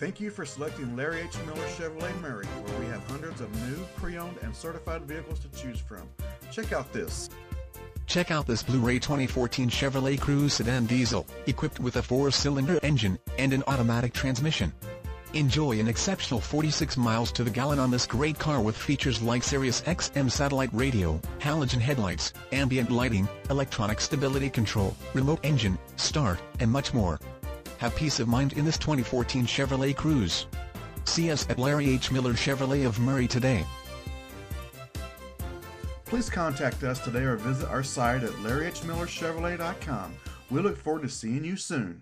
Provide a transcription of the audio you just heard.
Thank you for selecting Larry H. Miller Chevrolet Murray, where we have hundreds of new, pre-owned, and certified vehicles to choose from. Check out this. Check out this Blue Ray 2014 Chevrolet Cruze sedan diesel, equipped with a four-cylinder engine and an automatic transmission. Enjoy an exceptional 46 miles to the gallon on this great car with features like Sirius XM satellite radio, halogen headlights, ambient lighting, electronic stability control, remote engine, start, and much more. Have peace of mind in this 2014 Chevrolet Cruze. See us at Larry H. Miller Chevrolet of Murray today. Please contact us today or visit our site at larryhmillerchevrolet.com. We look forward to seeing you soon.